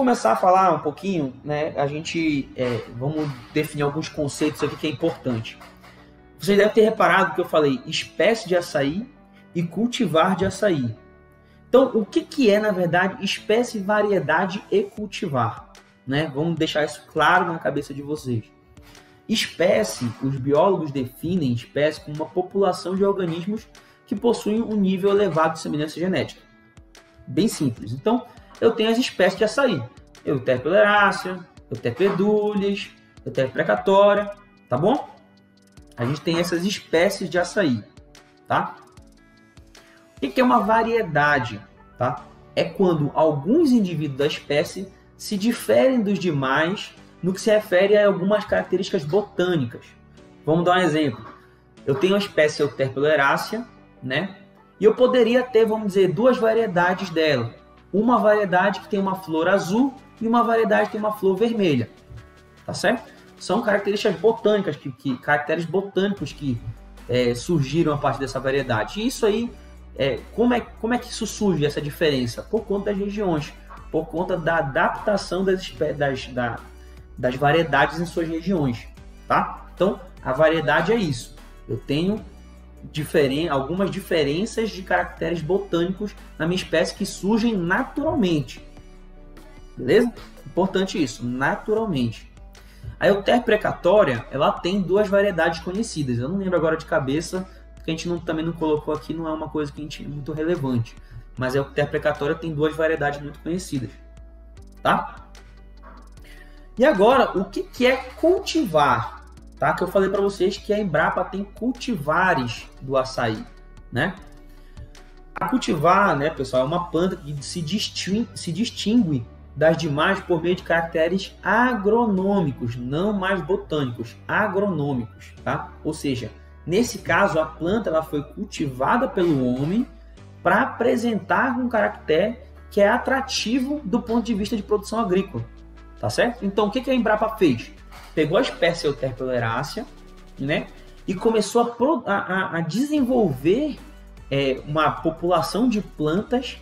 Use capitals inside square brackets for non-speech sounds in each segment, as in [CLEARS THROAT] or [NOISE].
começar a falar um pouquinho, né? A gente é, vamos definir alguns conceitos aqui que é importante. Vocês devem ter reparado que eu falei espécie de açaí e cultivar de açaí. Então, o que, que é, na verdade, espécie, variedade e cultivar? Né? Vamos deixar isso claro na cabeça de vocês. Espécie, os biólogos definem espécie como uma população de organismos que possuem um nível elevado de semelhança genética. Bem simples. Então, eu tenho as espécies de açaí. Eu tenho Euterpeleracea, Euterpedulhas, Euterprecatória, tá bom? A gente tem essas espécies de açaí, tá? O que é uma variedade? Tá? É quando alguns indivíduos da espécie se diferem dos demais no que se refere a algumas características botânicas. Vamos dar um exemplo. Eu tenho a espécie Euterpeleracea, né? E eu poderia ter, vamos dizer, duas variedades dela. Uma variedade que tem uma flor azul e uma variedade que tem uma flor vermelha. Tá certo? São características botânicas, que, que caracteres botânicos que é, surgiram a partir dessa variedade. E isso aí, é, como, é, como é que isso surge, essa diferença? Por conta das regiões, por conta da adaptação das, das, da, das variedades em suas regiões, tá? Então, a variedade é isso. Eu tenho diferen algumas diferenças de caracteres botânicos na minha espécie que surgem naturalmente. Beleza? Importante isso, naturalmente. A Euter precatória, ela tem duas variedades conhecidas. Eu não lembro agora de cabeça, porque a gente não, também não colocou aqui, não é uma coisa que a gente, muito relevante. Mas a Euter precatória tem duas variedades muito conhecidas. Tá? E agora, o que, que é cultivar? Tá? Que eu falei para vocês que a Embrapa tem cultivares do açaí, né? A cultivar, né, pessoal, é uma planta que se distingue, se distingue das demais por meio de caracteres agronômicos, não mais botânicos, agronômicos, tá? Ou seja, nesse caso a planta ela foi cultivada pelo homem para apresentar um caractere que é atrativo do ponto de vista de produção agrícola. Tá certo? Então, o que, que a Embrapa fez? Pegou a espécie Euterpeleracea, né? E começou a, a, a desenvolver é, uma população de plantas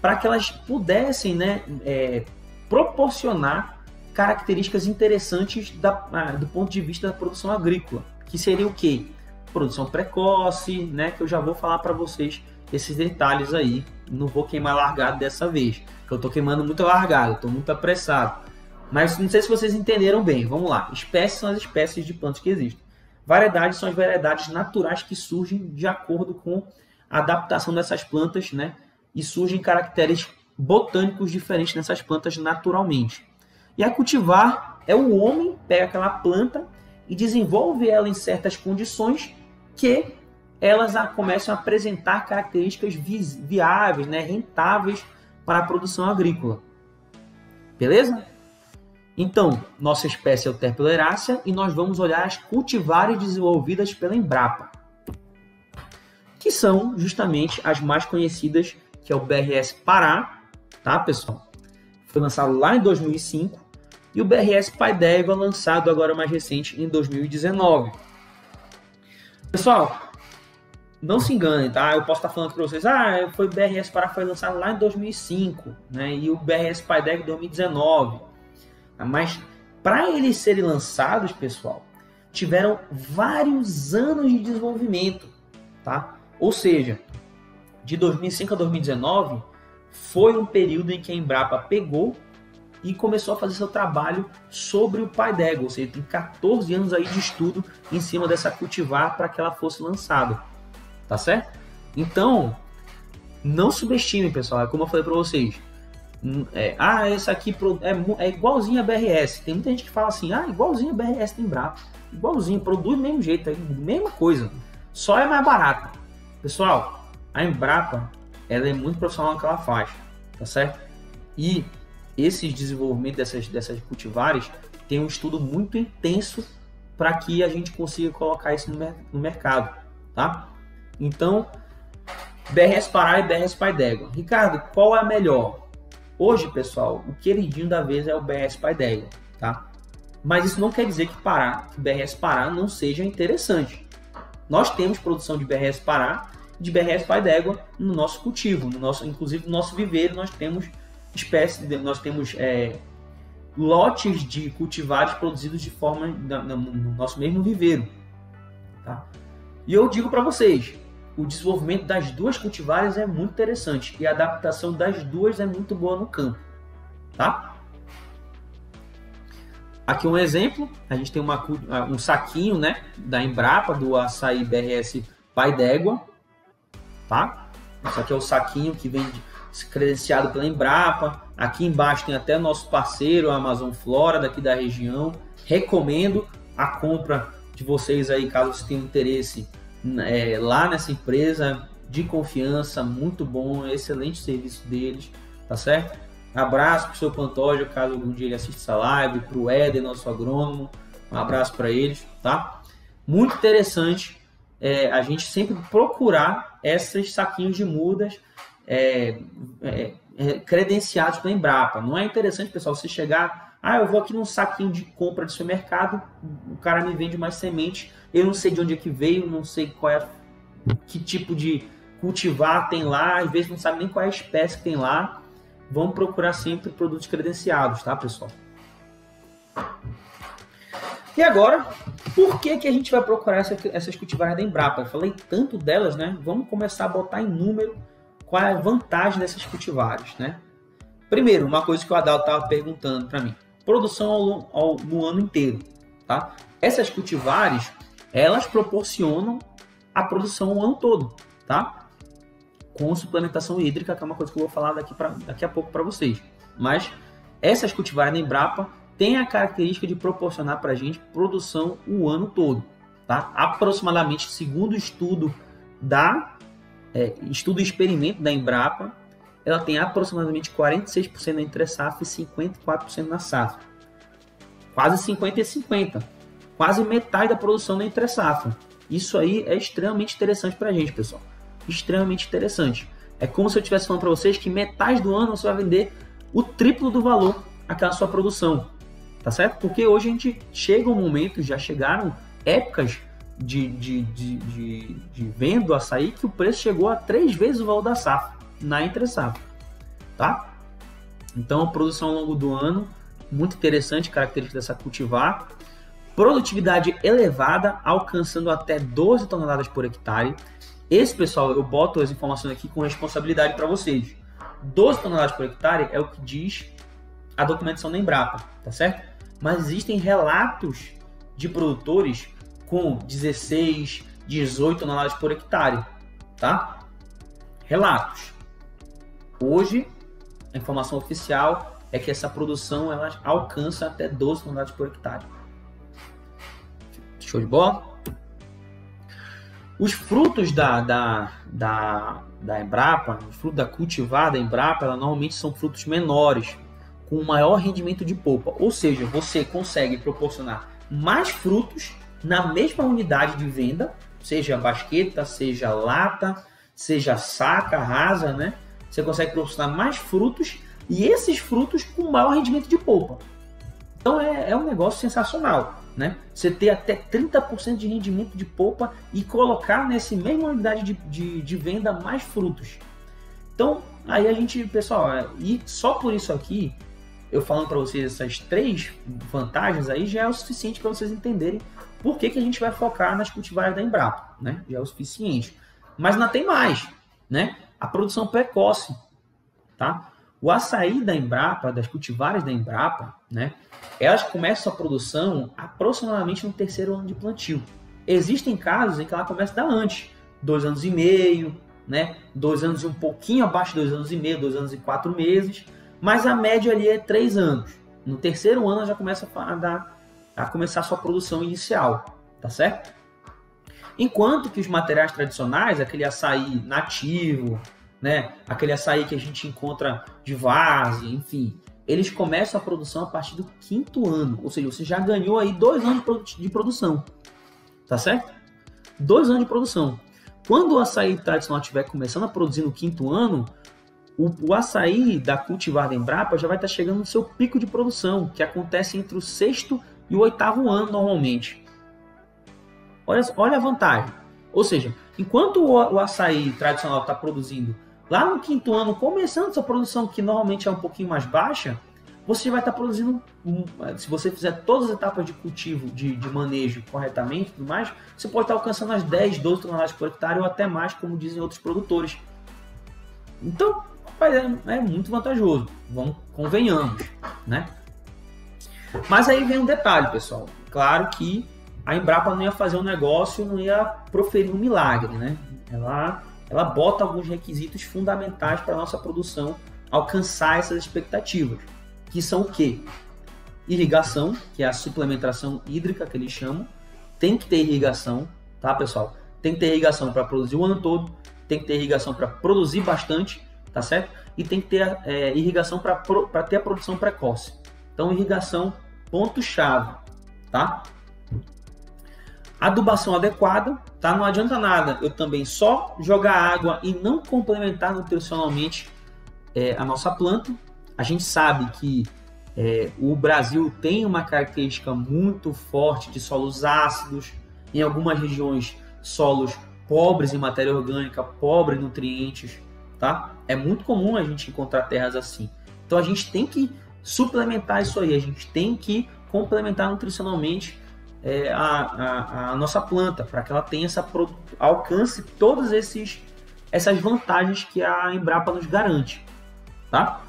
para que elas pudessem né, é, proporcionar características interessantes da, do ponto de vista da produção agrícola, que seria o quê? Produção precoce, né? Que eu já vou falar para vocês esses detalhes aí. Não vou queimar largado dessa vez, que eu estou queimando muito largado, estou muito apressado. Mas não sei se vocês entenderam bem. Vamos lá. Espécies são as espécies de plantas que existem. Variedades são as variedades naturais que surgem de acordo com a adaptação dessas plantas, né? E surgem caracteres botânicos diferentes nessas plantas naturalmente. E a cultivar é o homem pega aquela planta e desenvolve ela em certas condições que elas começam a apresentar características viáveis, né, rentáveis para a produção agrícola. Beleza? Então, nossa espécie é o Terpeleracea e nós vamos olhar as cultivares desenvolvidas pela Embrapa, que são justamente as mais conhecidas, que é o BRS Pará, tá, pessoal? Foi lançado lá em 2005 e o BRS Pai d'Égua lançado agora mais recente em 2019. Pessoal, não se enganem, tá? Eu posso estar falando para vocês, ah, foi BRS Pará foi lançado lá em 2005, né? E o BRS Pai d'Égua em 2019. Mas para eles serem lançados, pessoal, tiveram vários anos de desenvolvimento, tá? Ou seja, de 2005 a 2019 foi um período em que a Embrapa pegou e começou a fazer seu trabalho sobre o pai d'égua, ou seja, tem 14 anos aí de estudo em cima dessa cultivar para que ela fosse lançada, tá certo? Então, não subestime, pessoal, é como eu falei para vocês, é, ah, esse aqui é, é igualzinho a BRS. Tem muita gente que fala assim, ah, igualzinho a BRS tem Embrapa. Igualzinho, produz do mesmo jeito, é mesma coisa. Só é mais barata. Pessoal, a Embrapa, ela é muito profissional no que ela faz, tá certo? E esse desenvolvimento dessas, dessas cultivares tem um estudo muito intenso para que a gente consiga colocar isso no, no mercado, tá? Então, BRS Pará e BRS Pai d'Égua. Ricardo, qual é a melhor? Hoje, pessoal, o queridinho da vez é o BRS Pai d'Égua, tá? Mas isso não quer dizer que Pará, que BRS Pará não seja interessante. Nós temos produção de BRS Pará, de BRS Pai d'Égua no nosso cultivo, no nosso, inclusive no nosso viveiro nós temos espécies, nós temos é, lotes de cultivares produzidos de forma no nosso mesmo viveiro. Tá? E eu digo para vocês, o desenvolvimento das duas cultivares é muito interessante e a adaptação das duas é muito boa no campo. Tá? Aqui um exemplo, a gente tem uma, um saquinho né, da Embrapa, do açaí BRS Pai d'Égua. Tá? Isso aqui é o saquinho que vem credenciado pela Embrapa. Aqui embaixo tem até nosso parceiro, a Amazon Flora, daqui da região. Recomendo a compra de vocês aí, caso vocês tenham interesse é, lá nessa empresa de confiança, muito bom, excelente serviço deles, tá certo? Abraço pro seu Pantoja, caso algum dia ele assista essa live, pro Éder, nosso agrônomo, um abraço para eles, tá? Muito interessante é, a gente sempre procurar esses saquinhos de mudas é, é, é, credenciados pela Embrapa. Não é interessante, pessoal, você chegar, ah, eu vou aqui num saquinho de compra do supermercado, o cara me vende mais semente, eu não sei de onde é que veio, não sei qual é, que tipo de cultivar tem lá, às vezes não sabe nem qual é a espécie que tem lá. Vamos procurar sempre produtos credenciados, tá, pessoal? E agora, por que, que a gente vai procurar essa, essas cultivares da Embrapa? Eu falei tanto delas, né? Vamos começar a botar em número qual é a vantagem dessas cultivares, né? Primeiro, uma coisa que o Adalto estava perguntando para mim: produção ao, ao, no ano inteiro, tá? Essas cultivares, elas proporcionam a produção o ano todo, tá? Com suplementação hídrica, que é uma coisa que eu vou falar daqui, pra, daqui a pouco para vocês. Mas essas cultivares da Embrapa têm a característica de proporcionar para a gente produção o ano todo, tá? Aproximadamente, segundo o estudo da é, estudo experimento da Embrapa, ela tem aproximadamente 46% na entre safra e 54% na safra. Quase 50 e 50. Quase metade da produção na entre safra. Isso aí é extremamente interessante para a gente, pessoal. Extremamente interessante. É como se eu estivesse falando para vocês que metade do ano você vai vender o triplo do valor aquela sua produção. Tá certo? Porque hoje a gente chega um momento, já chegaram épocas de, de, de, de, de venda do açaí que o preço chegou a três vezes o valor da safra, na entre. Tá? Então, produção ao longo do ano, muito interessante, característica dessa cultivar. Produtividade elevada, alcançando até 12 toneladas por hectare. Esse, pessoal, eu boto as informações aqui com responsabilidade para vocês. 12 toneladas por hectare é o que diz a documentação da Embrapa, tá certo? Mas existem relatos de produtores com 16, 18 toneladas por hectare, tá? Relatos. Hoje, a informação oficial é que essa produção ela alcança até 12 toneladas por hectare. Show de bola? Os frutos da, da, da, da Embrapa, os frutos da cultivada Embrapa, ela normalmente são frutos menores, com maior rendimento de polpa. Ou seja, você consegue proporcionar mais frutos na mesma unidade de venda, seja basqueta, seja lata, seja saca, rasa, né? Você consegue proporcionar mais frutos e esses frutos com maior rendimento de polpa. Então é, é um negócio sensacional, né? Você ter até 30% de rendimento de polpa e colocar nessa mesma unidade de, de, de venda mais frutos. Então, aí a gente, pessoal, é, e só por isso aqui, eu falando para vocês essas três vantagens aí, já é o suficiente para vocês entenderem por que, que a gente vai focar nas cultivares da Embrapa? Né? Já é o suficiente. Mas ainda tem mais, né? A produção precoce, tá? O açaí da Embrapa, das cultivares da Embrapa, né? Elas começam a produção aproximadamente no terceiro ano de plantio. Existem casos em que ela começa da antes, dois anos e meio, né? Dois anos e um pouquinho abaixo de dois anos e meio, dois anos e quatro meses, mas a média ali é três anos. No terceiro ano ela já começa a dar a começar a sua produção inicial, tá certo? Enquanto que os materiais tradicionais, aquele açaí nativo, né, aquele açaí que a gente encontra de vase, enfim, eles começam a produção a partir do quinto ano, ou seja, você já ganhou aí dois anos de produção, tá certo? Dois anos de produção. Quando o açaí tradicional estiver começando a produzir no quinto ano, o, o açaí da cultivar da Embrapa já vai estar chegando no seu pico de produção, que acontece entre o sexto e o oitavo ano normalmente. Olha, olha a vantagem. Ou seja, enquanto o, o açaí tradicional está produzindo Lá no quinto ano, começando sua produção, que normalmente é um pouquinho mais baixa, você vai estar produzindo, se você fizer todas as etapas de cultivo, de, de manejo corretamente tudo mais, você pode estar alcançando as 10, 12 toneladas por hectare ou até mais, como dizem outros produtores. Então, é, é muito vantajoso, vamos, convenhamos, né? Mas aí vem um detalhe, pessoal. Claro que a Embrapa não ia fazer um negócio, não ia proferir um milagre, né? Ela, ela bota alguns requisitos fundamentais para a nossa produção alcançar essas expectativas que são o quê? Irrigação, que é a suplementação hídrica que eles chamam. Tem que ter irrigação, tá, pessoal? Tem que ter irrigação para produzir o ano todo, tem que ter irrigação para produzir bastante, tá certo? E tem que ter é, irrigação para ter a produção precoce. Então, irrigação, ponto-chave, tá? Adubação adequada, tá? Não adianta nada eu também só jogar água e não complementar nutricionalmente é, a nossa planta, a gente sabe que é, o Brasil tem uma característica muito forte de solos ácidos, em algumas regiões solos pobres em matéria orgânica, pobres em nutrientes, tá? É muito comum a gente encontrar terras assim. Então a gente tem que suplementar isso aí, a gente tem que complementar nutricionalmente é, a, a, a, nossa planta para que ela tenha essa alcance todas esses essas vantagens que a Embrapa nos garante, tá?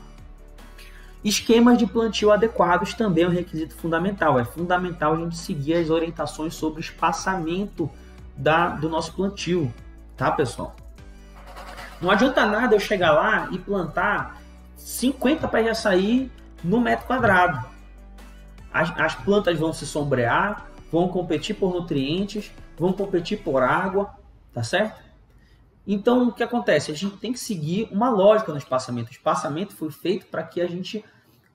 Esquemas de plantio adequados também é um requisito fundamental. É fundamental a gente seguir as orientações sobre o espaçamento da, do nosso plantio, tá, pessoal? Não adianta nada eu chegar lá e plantar 50 pés de açaí no metro quadrado. As, as plantas vão se sombrear, vão competir por nutrientes, vão competir por água, tá certo? Então, o que acontece? A gente tem que seguir uma lógica no espaçamento. O espaçamento foi feito para que a gente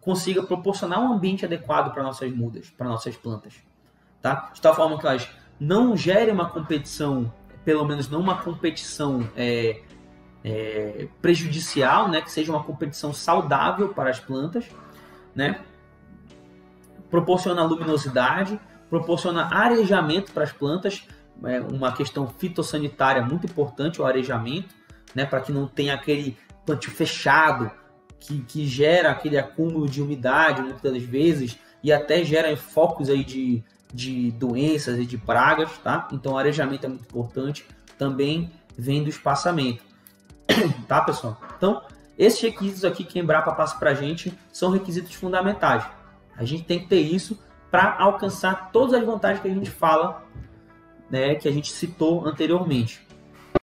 consiga proporcionar um ambiente adequado para nossas mudas, para nossas plantas. Tá? De tal forma que elas não gerem uma competição, pelo menos não uma competição é, é, prejudicial, né? que seja uma competição saudável para as plantas, né? proporciona luminosidade, proporciona arejamento para as plantas, é uma questão fitossanitária muito importante, o arejamento, né, para que não tenha aquele plantio fechado, que, que gera aquele acúmulo de umidade muitas vezes e até gera focos aí de, de doenças e de pragas, tá? Então o arejamento é muito importante, também vem do espaçamento, [CLEARS THROAT] tá pessoal? Então esses requisitos aqui que a Embrapa passa para a gente são requisitos fundamentais. A gente tem que ter isso para alcançar todas as vantagens que a gente fala né, que a gente citou anteriormente.